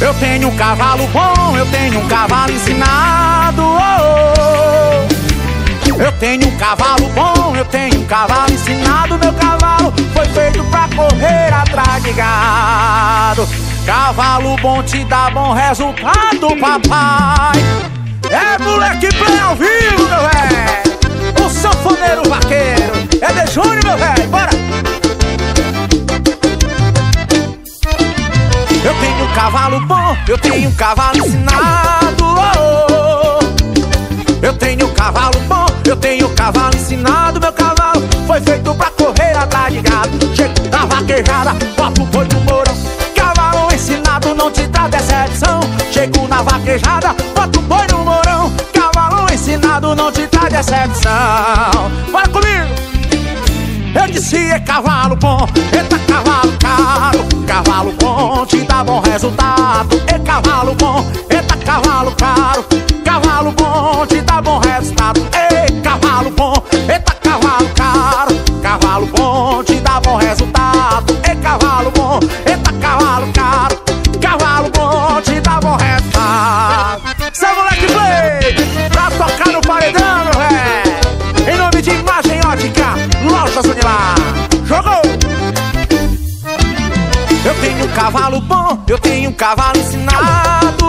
Eu tenho um cavalo bom, eu tenho um cavalo ensinado. Oh, oh. Eu tenho um cavalo bom, eu tenho um cavalo ensinado. Meu cavalo foi feito pra correr atrás de gado. Cavalo bom te dá bom resultado, papai. É moleque play ao cavalo ensinado. Oh. Eu tenho cavalo bom, eu tenho cavalo ensinado. Meu cavalo foi feito pra correr atrás de gado. Chego na vaquejada, boto o boi no morão. Cavalo ensinado não te dá decepção. Chego na vaquejada, boto o boi no morão. Cavalo ensinado não te dá decepção. Bora comigo! Eu disse é cavalo bom, eita cavalo caro Cavalo bom te dá bom resultado. É cavalo bom, eita cavalo caro cavalo bom, eu tenho um cavalo ensinado.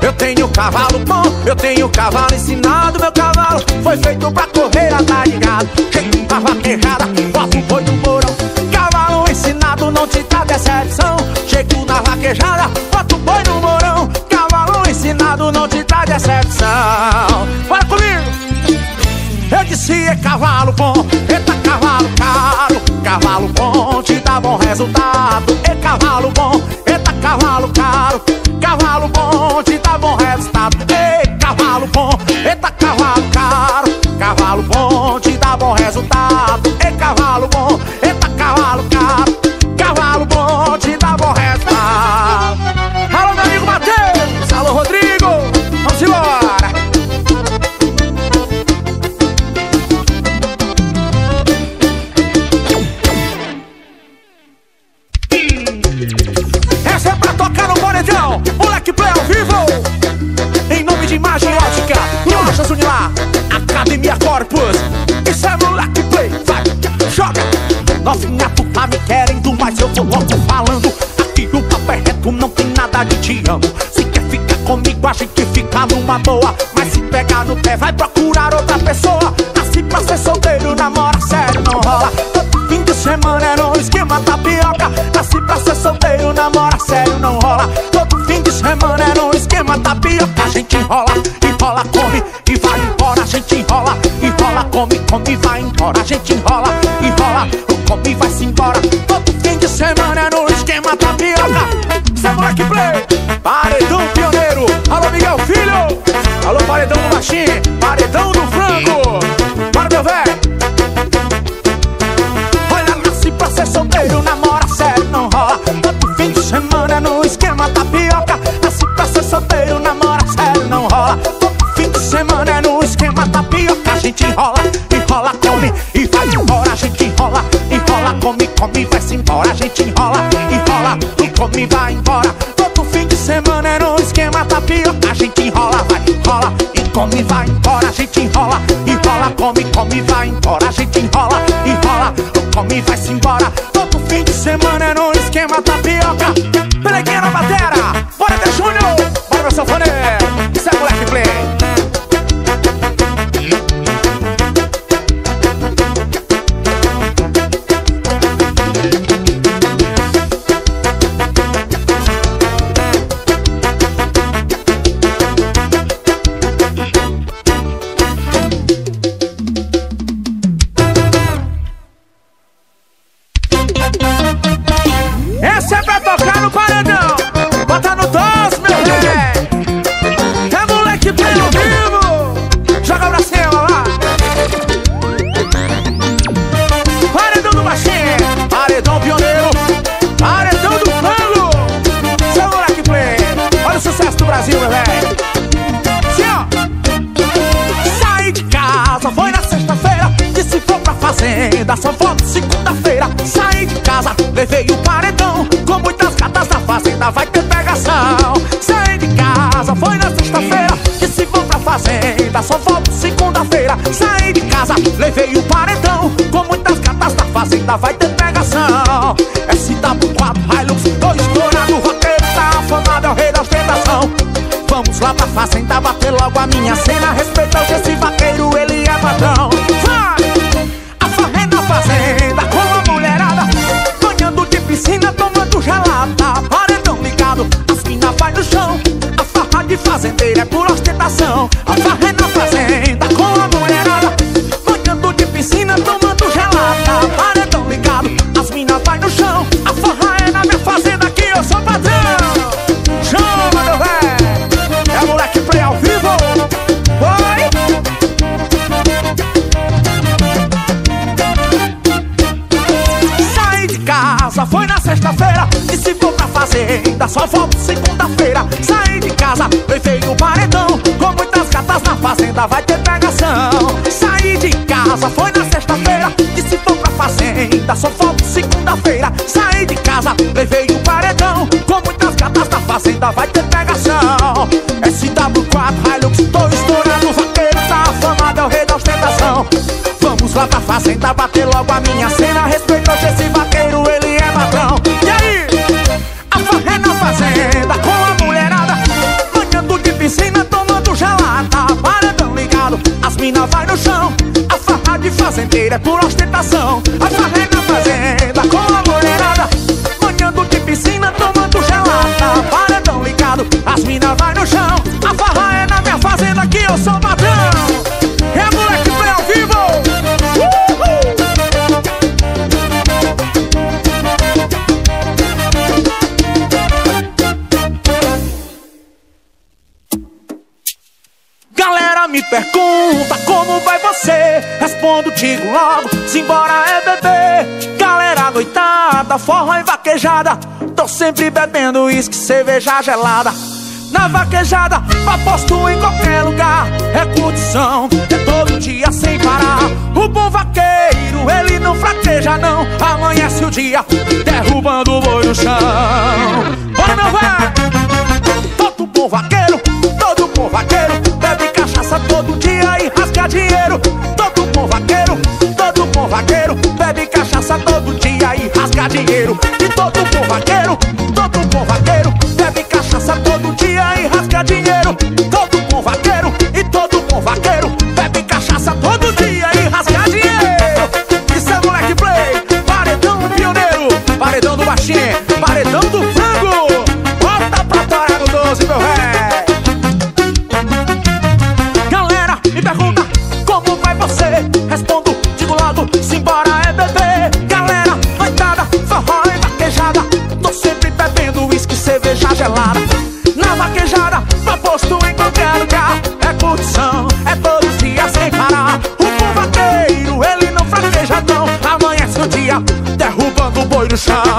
Eu tenho um cavalo bom, eu tenho um cavalo ensinado. Meu cavalo foi feito pra correr atrás de gado Chego na vaquejada, boto o boi no morão. Cavalo ensinado não te dá decepção. Chego na vaquejada, boto o boi no morão. Cavalo ensinado não te dá decepção. Bora comigo! Eu disse é cavalo bom, eita cavalo caro Cavalo bom dá bom resultado. É cavalo bom, eita cavalo caro. Cavalo bom te dá bom resultado. É cavalo bom, eita cavalo caro. Cavalo bom te dá bom resultado. É cavalo bom, eita cavalo caro. Cavalo Essa é pra tocar no paredão Moleque Play ao vivo. Em nome de Imagem Ótica Lojas Unilar Academia Corpus. Isso é Moleque Play Vai, joga. Novinha, tu tá me querendo Mas eu tô logo falando. Aqui o papo é reto Não tem nada de te amo. Se quer ficar comigo A gente fica numa boa. Mas se pegar no pé Vai procurar outra pessoa. Assim pra ser solteiro Namora sério, não rola. Todo fim de semana é no esquema tapioca A gente enrola, enrola, come e vai embora A gente enrola, enrola, come, come e vai embora A gente enrola, enrola, come e vai-se embora. Todo fim de semana semana é no esquema tapioca A gente enrola, enrola, come e vai embora A gente enrola, enrola, come, come vai-se embora A gente enrola, enrola, e come vai embora. Todo fim de semana é no esquema tapioca A gente enrola, vai, enrola e come vai embora A gente enrola, enrola, come, come vai embora A gente enrola, enrola, come vai-se embora. Todo fim de semana é no esquema tapioca Peleguinha na batera, só volto segunda-feira. Saí de casa, levei o paredão. Com muitas gatas na fazenda vai ter pegação. SW4 Hilux, dois estourado roteiro Tá afamado, é o rei da ostentação Vamos lá pra fazenda, bater logo a minha cena. Respeita esse vaqueiro, ele pegação Saí de casa, foi na sexta-feira. E se for pra fazenda, só volto segunda-feira. Saí de casa, levei o paredão. Com muitas gatas na fazenda, vai ter pegação. SW4 Hilux, tô estourado Vaqueiro tá afamado, é o rei da ostentação. Vamos lá pra fazenda, bater logo a minha cena. Respeita hoje esse vaqueiro, é por ostentação. A farra é Respondo, digo logo, simbora é bebê Galera noitada, forró e vaquejada Tô sempre bebendo uísque, cerveja gelada. Na vaquejada, aposto em qualquer lugar. É curtição, é todo dia sem parar. O bom vaqueiro, ele não fraqueja não. Amanhece o dia, derrubando o boi no chão. Bora meu velho! Todo bom vaqueiro, todo bom vaqueiro. Bebe cachaça todo dia e rasga dinheiro. Todo bom vaqueiro, todo bom vaqueiro Bebe cachaça todo dia e rasga dinheiro. E todo bom vaqueiro, todo bom vaqueiro derrubando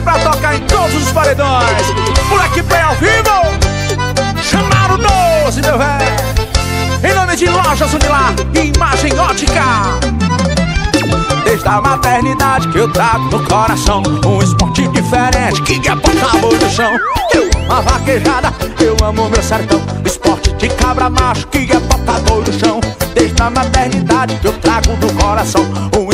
pra tocar em todos os paredões. Moleque Play ao vivo. Chamaram 12, meu velho Em nome de Lojas Unilar Imagem Ótica. Desde a maternidade que eu trago no coração Um esporte diferente que é botar boi no chão. Eu amo a vaquejada, eu amo meu sertão. Esporte de cabra macho que é botar boi no chão. Desde a maternidade que eu trago no coração Um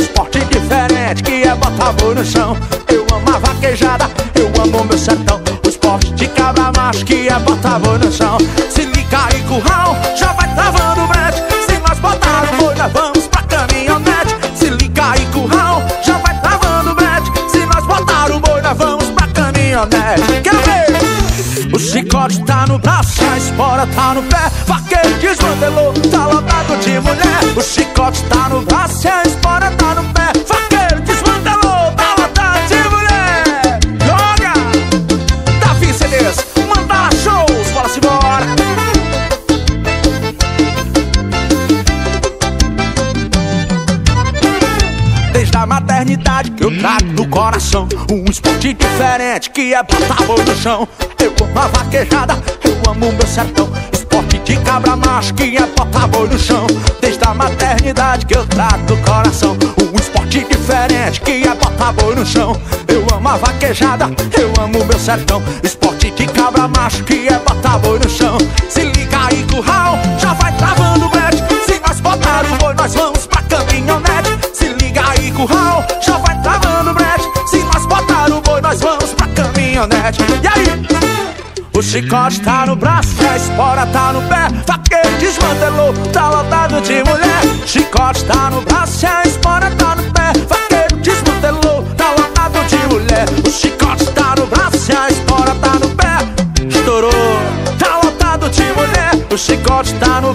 diferente que é botar no chão. Eu amo a vaquejada, eu amo meu sertão. O esporte de cabra macho que é botar no chão. Se liga aí curral, já vai travando o match Se nós botar o boi, nós vamos pra caminhonete. Se liga aí curral, já vai travando o match Se nós botar o boi, nós vamos pra caminhonete. Quero ver! O chicote tá no braço, a espora tá no pé. Vaqueiro desmantelou, tá lotado de mulher. O chicote coração. Um esporte diferente que é botar boi no chão. Eu amo a vaquejada, eu amo meu sertão. Esporte de cabra macho que é botar boi no chão. Desde a maternidade que eu trago no coração. Um esporte diferente que é botar boi no chão. Eu amo a vaquejada, eu amo meu sertão. Esporte de cabra macho que é botar boi no chão. Se liga aí curral, já vai travando o brete Se nós botar o boi nós vamos pra caminhonete. Se liga aí curral, caminhonete. E aí? O chicote tá no braço a espora tá no pé. Faqueiro desmantelou, tá lotado de mulher. Chicote tá no braço a espora tá no pé. Faqueiro desmantelou, tá lotado de mulher. O chicote tá no braço a espora tá no pé. Estourou, tá lotado de mulher. O chicote tá no